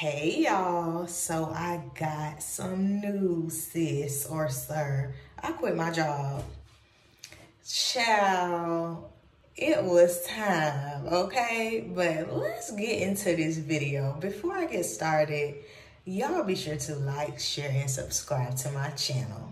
Hey y'all, so I got some news, sis or sir. I quit my job. Child, it was time, okay? But let's get into this video. Before I get started, y'all be sure to like, share, and subscribe to my channel.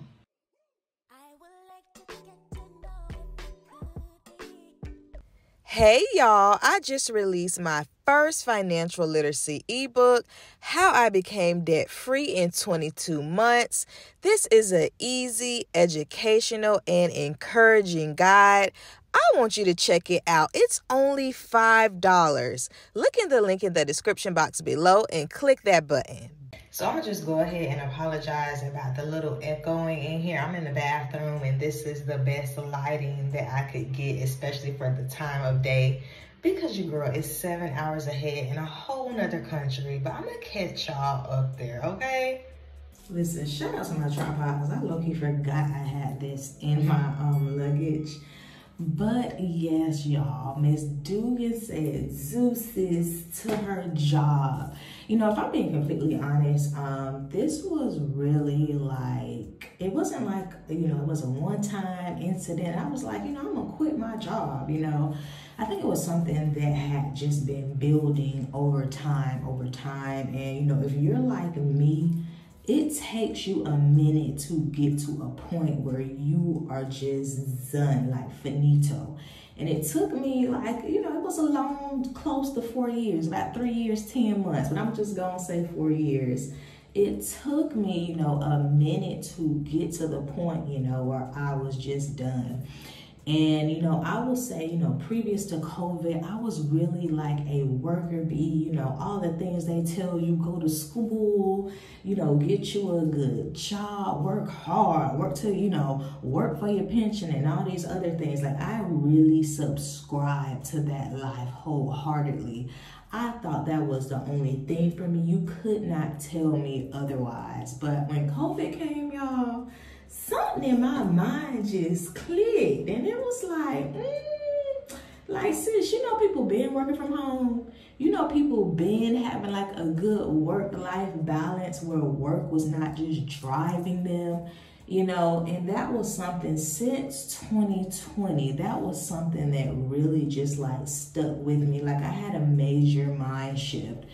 Hey y'all, I just released my first financial literacy ebook, How I Became Debt Free in 22 Months. This is an easy, educational, and encouraging guide. I want you to check it out. It's only $5. Look in the link in the description box below and click that button. So I'm gonna just go ahead and apologize about the little echoing in here. I'm in the bathroom and this is the best lighting that I could get, especially for the time of day because your girl is seven hours ahead in a whole nother country. But I'm gonna catch y'all up there, okay? Listen, shout out to my tripod because I low-key forgot I had this in my um luggage. But yes, y'all, Miss Duggan said Zeus is to her job. You know, if I'm being completely honest, um, this was really like, it wasn't like, you know, it was a one-time incident. I was like, you know, I'm gonna quit my job, you know. I think it was something that had just been building over time, over time. And, you know, if you're like me, it takes you a minute to get to a point where you are just done, like finito. And it took me like, you know, it was a long, close to four years, about three years, 10 months, but I'm just gonna say four years. It took me, you know, a minute to get to the point, you know, where I was just done. And, you know, I would say, you know, previous to COVID, I was really like a worker bee, you know, all the things they tell you, go to school, you know, get you a good job, work hard, work to, you know, work for your pension and all these other things. Like I really subscribe to that life wholeheartedly. I thought that was the only thing for me. You could not tell me otherwise. But when COVID came, y'all, something in my mind just clicked. And it was like, mm, like, sis, you know people been working from home. You know people been having like a good work-life balance where work was not just driving them you know, and that was something since 2020, that was something that really just like stuck with me. Like I had a major mind shift.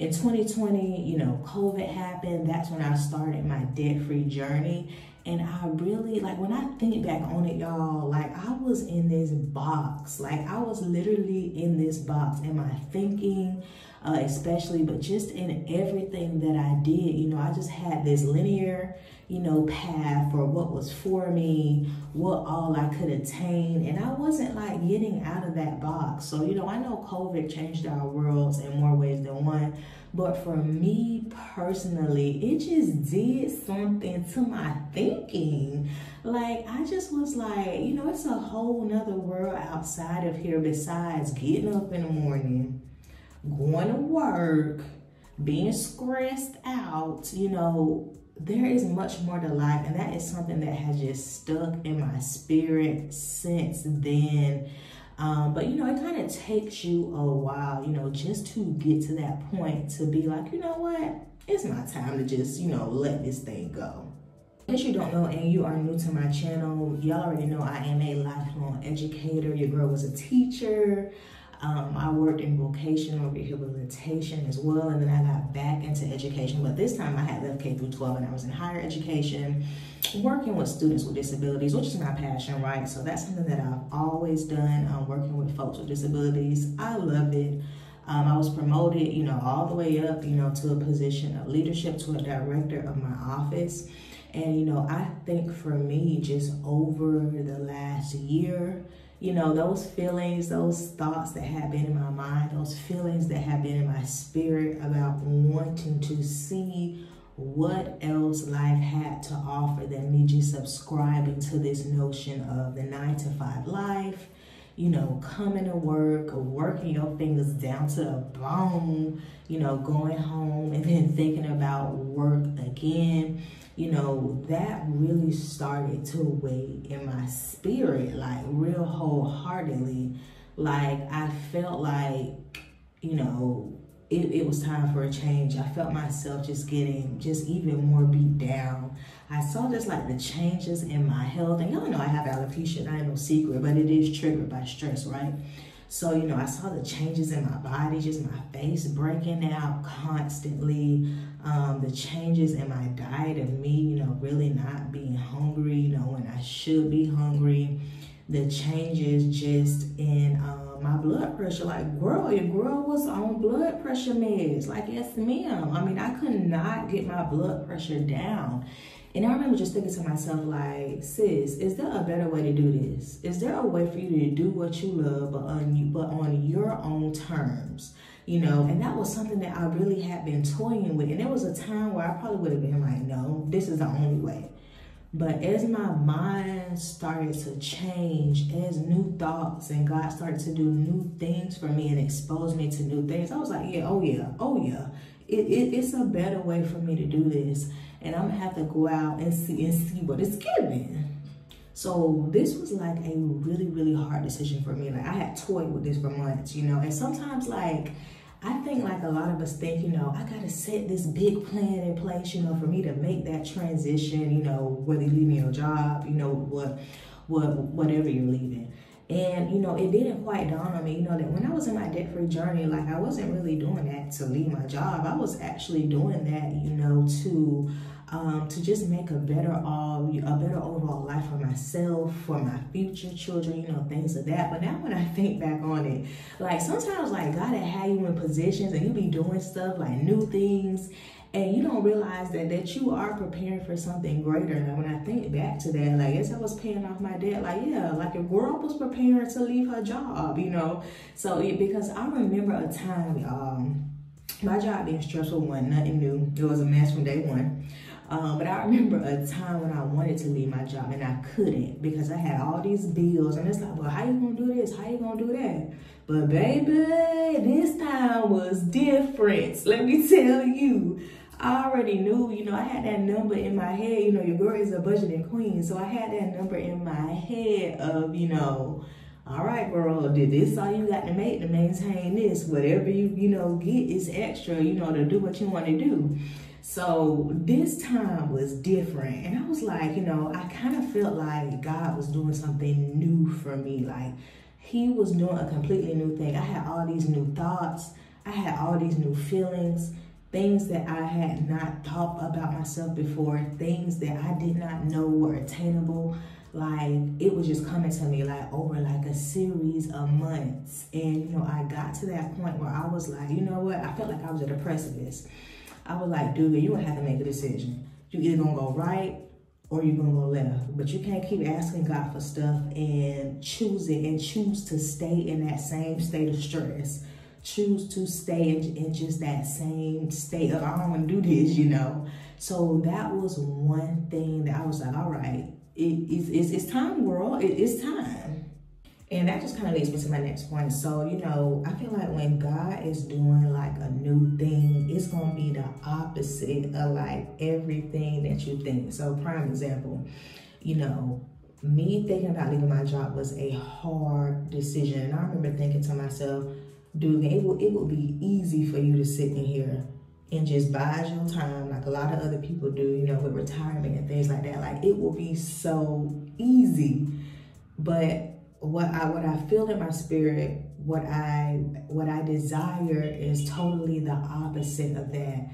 In 2020, you know, COVID happened. That's when I started my debt free journey. And I really, like, when I think back on it, y'all, like, I was in this box. Like, I was literally in this box. in my thinking, uh, especially, but just in everything that I did, you know, I just had this linear, you know, path for what was for me, what all I could attain. And I wasn't like getting out of that box. So, you know, I know COVID changed our worlds in more ways than one. But for me personally, it just did something to my thinking. Like, I just was like, you know, it's a whole nother world outside of here besides getting up in the morning, going to work, being stressed out, you know, there is much more to life. And that is something that has just stuck in my spirit since then. Um, but you know, it kind of takes you a while, you know, just to get to that point to be like, you know what, it's my time to just, you know, let this thing go. Case you don't know and you are new to my channel, y'all already know I am a lifelong educator. Your girl was a teacher. Um, I worked in vocational rehabilitation as well, and then I got back into education. But this time I had left K through 12 and I was in higher education working with students with disabilities, which is my passion, right? So that's something that I've always done, um, working with folks with disabilities. I love it. Um, I was promoted, you know, all the way up, you know, to a position of leadership to a director of my office. And, you know, I think for me, just over the last year, you know, those feelings, those thoughts that have been in my mind, those feelings that have been in my spirit about wanting to see what else life had to offer than me just subscribing to this notion of the nine to five life, you know, coming to work, working your fingers down to the bone, you know, going home and then thinking about work again. You know, that really started to weigh in my spirit, like real wholeheartedly. Like I felt like, you know, it, it was time for a change. I felt myself just getting just even more beat down. I saw just like the changes in my health. And y'all know I have alopecia, I ain't no secret, but it is triggered by stress, right? So, you know, I saw the changes in my body, just my face breaking out constantly. Um, the changes in my diet and me, you know, really not being hungry, you know, when I should be hungry. The changes just in um, my blood pressure. Like, girl, your girl was on blood pressure meds. Like, yes, ma'am. I mean, I could not get my blood pressure down. And I remember just thinking to myself, like, sis, is there a better way to do this? Is there a way for you to do what you love, but on you, but on your own terms? You know, and that was something that I really had been toying with. And there was a time where I probably would have been like, no, this is the only way. But as my mind started to change, as new thoughts and God started to do new things for me and expose me to new things, I was like, yeah, oh yeah, oh yeah. It, it, it's a better way for me to do this and I'm gonna have to go out and see and see what it's giving. So this was like a really, really hard decision for me. Like I had toyed with this for months, you know, and sometimes like I think like a lot of us think, you know, I gotta set this big plan in place, you know, for me to make that transition, you know, whether you leave your job, you know, what what whatever you're leaving. And, you know, it didn't quite dawn on me, you know, that when I was in my debt free journey, like I wasn't really doing that to leave my job. I was actually doing that, you know, to um, to just make a better all a better overall life for myself, for my future children, you know, things of that. But now when I think back on it, like sometimes like God had you in positions and you be doing stuff like new things and you don't realize that that you are preparing for something greater. And when I think back to that, like as I was paying off my debt, like yeah, like a girl was preparing to leave her job, you know. So it, because I remember a time, um, my job being stressful one, nothing new. It was a mess from day one. Um, but I remember a time when I wanted to leave my job and I couldn't because I had all these bills and it's like, well, how you gonna do this? How you gonna do that? But baby, this time was different. Let me tell you. I already knew, you know, I had that number in my head. You know, your girl is a budgeting queen. So I had that number in my head of, you know, all right, girl, did this all you got to make to maintain this? Whatever you, you know, get is extra, you know, to do what you want to do. So this time was different. And I was like, you know, I kind of felt like God was doing something new for me. Like he was doing a completely new thing. I had all these new thoughts. I had all these new feelings, things that I had not thought about myself before, things that I did not know were attainable. Like it was just coming to me like over like a series of months. And you know, I got to that point where I was like, you know what? I felt like I was at a precipice. I was like, dude, you gonna have to make a decision. You either gonna go right or you're gonna go left. But you can't keep asking God for stuff and choose it and choose to stay in that same state of stress. Choose to stay in, in just that same state of I don't want to do this, you know. So that was one thing that I was like, all right, it, it's, it's, it's time, world. It, it's time. And that just kind of leads me to my next point. So, you know, I feel like when God is doing like a new thing, it's going to be the opposite of like everything that you think. So, prime example, you know, me thinking about leaving my job was a hard decision. And I remember thinking to myself, dude, it will, it will be easy for you to sit in here and just bide your time like a lot of other people do, you know, with retirement and things like that. Like, it will be so easy. But what I what I feel in my spirit, what I what I desire is totally the opposite of that.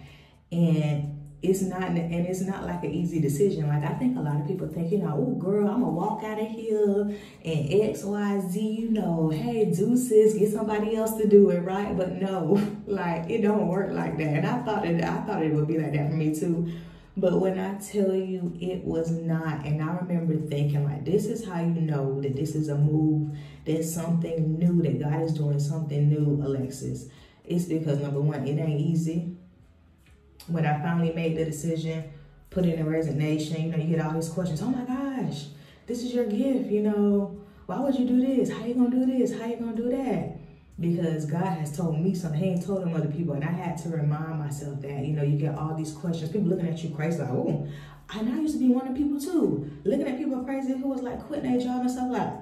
And it's not and it's not like an easy decision. Like I think a lot of people think, you know, oh girl, I'm gonna walk out of here and X, Y, Z, you know, hey deuces, get somebody else to do it, right? But no, like it don't work like that. And I thought it I thought it would be like that for me too. But when I tell you it was not, and I remember thinking, like, this is how you know that this is a move, there's something new, that God is doing something new, Alexis. It's because number one, it ain't easy. When I finally made the decision, put in a resignation, you know, you get all these questions. Oh my gosh, this is your gift, you know. Why would you do this? How you gonna do this? How you gonna do that? Because God has told me something. He ain't told them other people. And I had to remind myself that, you know, you get all these questions. People looking at you crazy like, oh, and I used to be one of people too. Looking at people crazy who was like quitting their job and stuff like,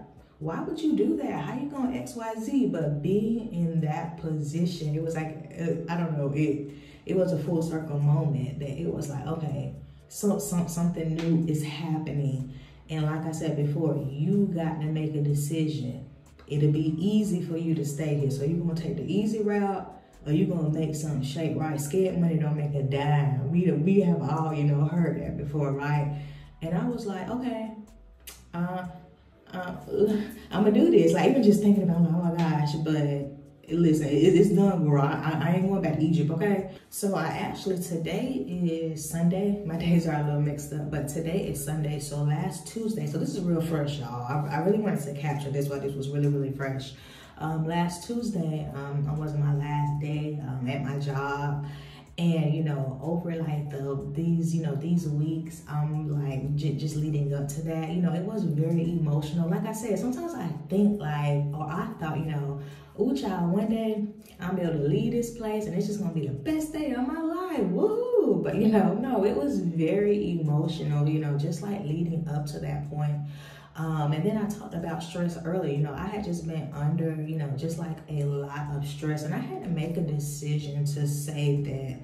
why would you do that? How you going X, Y, Z? But being in that position, it was like, uh, I don't know, it, it was a full circle moment that it was like, okay, so some, something new is happening. And like I said before, you got to make a decision. It'll be easy for you to stay here. So you're to take the easy route or you gonna make something shake, right? Scared money don't make a dime. We we have all, you know, heard that before, right? And I was like, okay, uh, uh, I'm gonna do this. Like even just thinking about, like, oh my gosh, but listen, it's done, girl. I, I ain't going back to Egypt, okay? So I actually, today is Sunday. My days are a little mixed up, but today is Sunday. So last Tuesday, so this is real fresh, y'all. I, I really wanted to capture this while this was really, really fresh. Um, last Tuesday, um, I was my last day um, at my job and you know over like the these you know these weeks i'm like just leading up to that you know it was very emotional like i said sometimes i think like or i thought you know ooh child one day i'm able to leave this place and it's just gonna be the best day of my life woo but you know no it was very emotional you know just like leading up to that point um, and then I talked about stress earlier. You know, I had just been under, you know, just like a lot of stress. And I had to make a decision to say that,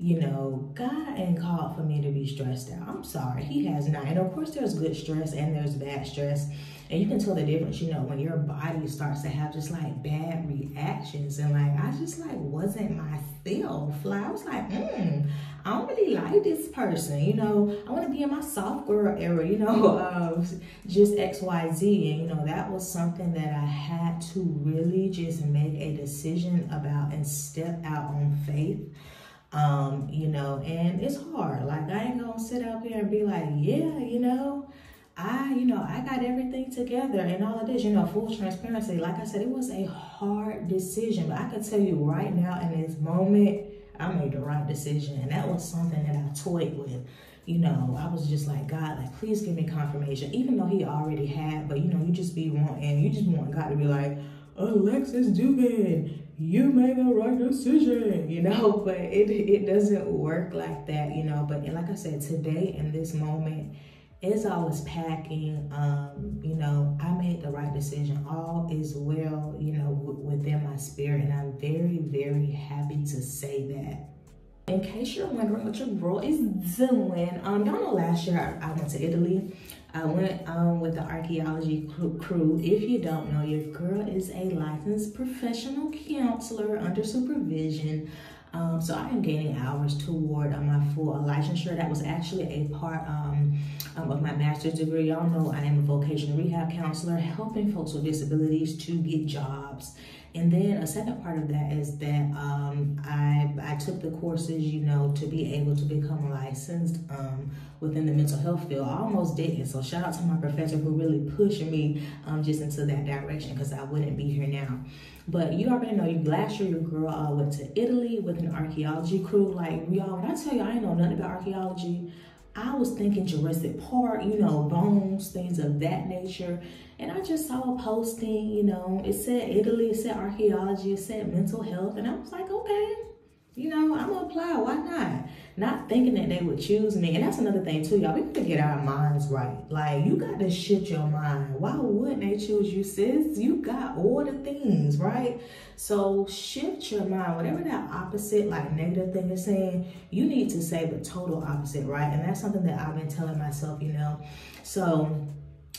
you know, God ain't called for me to be stressed out. I'm sorry, He has not. And of course, there's good stress and there's bad stress. And you can tell the difference, you know, when your body starts to have just like bad reactions. And like, I just like wasn't myself. Like, I was like, hmm, I don't really like this person. You know, I want to be in my soft girl era, you know, of just XYZ. And, you know, that was something that I had to really just make a decision about and step out on faith um you know and it's hard like i ain't gonna sit up here and be like yeah you know I, you know, I got everything together and all of this, you know, full transparency. Like I said, it was a hard decision, but I can tell you right now in this moment, I made the right decision. And that was something that I toyed with. You know, I was just like, God, like, please give me confirmation. Even though he already had, but you know, you just be wanting, you just want God to be like, Alexis Duggan, you made the right decision, you know, but it, it doesn't work like that, you know. But like I said, today in this moment, as I was packing, um, you know, I made the right decision. All is well, you know, within my spirit. And I'm very, very happy to say that. In case you're wondering what your girl is doing, um, y'all know last year I, I went to Italy. I went um, with the archaeology crew. If you don't know, your girl is a licensed professional counselor under supervision. Um, so I am gaining hours toward uh, my full licensure. That was actually a part um, um, of my master's degree. Y'all know I am a vocational rehab counselor, helping folks with disabilities to get jobs. And then a second part of that is that um, I, I took the courses, you know, to be able to become licensed um, within the mental health field. I almost didn't. So shout out to my professor who really pushed me um, just into that direction because I wouldn't be here now. But you already know, you last year your girl uh, went to Italy with an archaeology crew. Like, y'all, when I tell you I ain't know nothing about archaeology, I was thinking Jurassic Park, you know, bones, things of that nature. And I just saw a posting, you know, it said Italy, it said archaeology, it said mental health. And I was like, okay, you know, I'm gonna apply, why not? Not thinking that they would choose me. And that's another thing too, y'all, we gotta get our minds right. Like, you got to shift your mind. Why wouldn't they choose you, sis? You got all the things, right? So shift your mind. Whatever that opposite, like negative thing is saying, you need to say the total opposite, right? And that's something that I've been telling myself, you know. So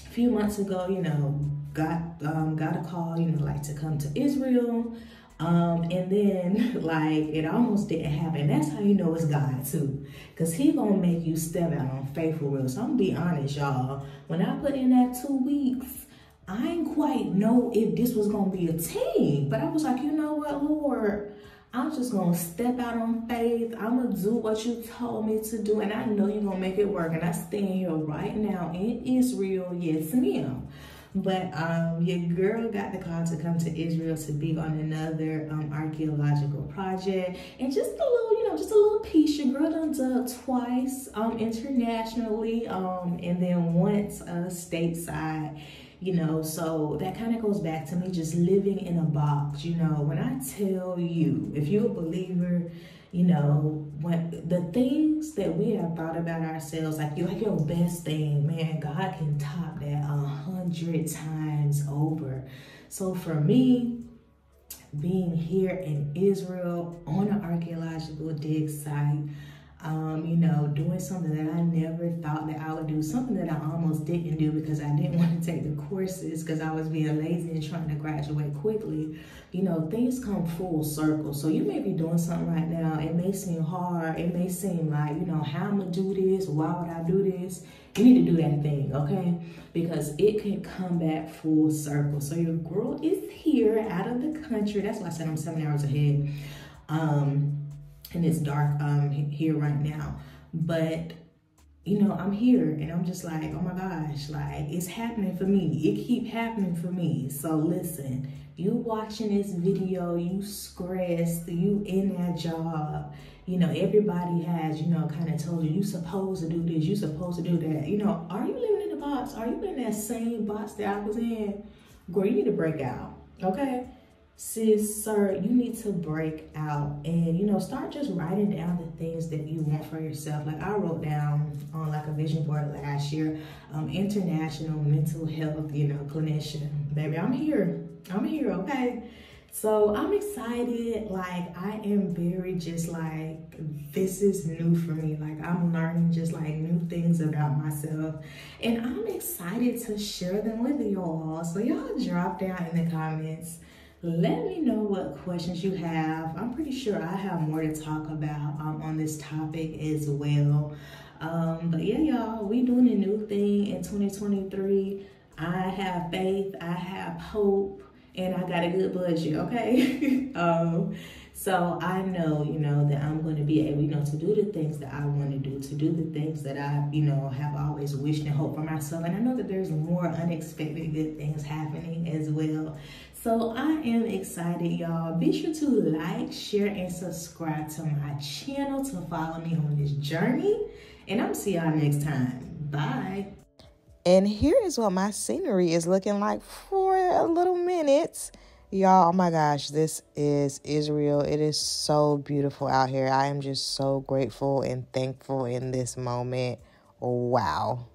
a few months ago, you know, got um, got a call, you know, like to come to Israel. Um, and then like it almost didn't happen. That's how you know it's God too. Cause he gonna make you step out on faith for real. So I'm gonna be honest, y'all. When I put in that two weeks, I ain't quite know if this was gonna be a team. But I was like, you know what, Lord, I'm just gonna step out on faith. I'm gonna do what you told me to do, and I know you're gonna make it work. And I stand here right now in Israel, yes, ma'am. But um, your girl got the call to come to Israel to be on another um, archaeological project. And just a little, you know, just a little piece. Your girl done done twice um, internationally um, and then once uh, stateside you know so that kind of goes back to me just living in a box you know when i tell you if you're a believer you know, when the things that we have thought about ourselves, like you like your best thing, man, God can top that a hundred times over. So for me, being here in Israel on an archaeological dig site, um, you know, doing something that I never thought that I would do, something that I almost didn't do because I didn't want to take the courses because I was being lazy and trying to graduate quickly. You know, things come full circle. So you may be doing something right now. It may seem hard. It may seem like, you know, how I'm going to do this? Why would I do this? You need to do that thing, okay? Because it can come back full circle. So your girl is here out of the country. That's why I said I'm seven hours ahead. Um, and it's dark um here right now but you know i'm here and i'm just like oh my gosh like it's happening for me. It keep happening for me. So listen you watching this video you stressed you in that job you know everybody has you know kind of told you you supposed to do this you supposed to do that. You know are you living in the box? Are you in that same box that i was in? Girl you need to break out okay sis, sir, you need to break out and, you know, start just writing down the things that you want for yourself. Like I wrote down on like a vision board last year, um, international mental health, you know, clinician. Baby, I'm here. I'm here, okay? So I'm excited. Like I am very just like this is new for me. Like I'm learning just like new things about myself. And I'm excited to share them with y'all. So y'all drop down in the comments let me know what questions you have. I'm pretty sure I have more to talk about um, on this topic as well. Um, but yeah, y'all, we doing a new thing in 2023. I have faith, I have hope, and I got a good budget, okay? um, so I know, you know, that I'm going to be able, you know, to do the things that I want to do, to do the things that I, you know, have always wished and hoped for myself. And I know that there's more unexpected good things happening as well. So I am excited, y'all. Be sure to like, share, and subscribe to my channel to follow me on this journey. And I'll see y'all next time. Bye. And here is what my scenery is looking like for a little minute. Y'all, oh my gosh, this is Israel. It is so beautiful out here. I am just so grateful and thankful in this moment. Wow.